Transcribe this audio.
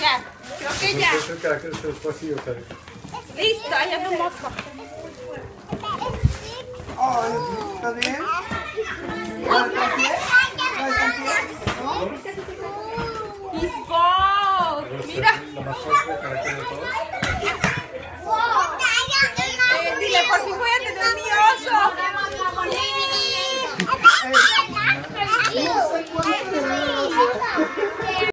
Ya, creo que ya. Listo, ahí anda un mosco. ¿Está bien? ¿Lo alcancé? ¡Mira!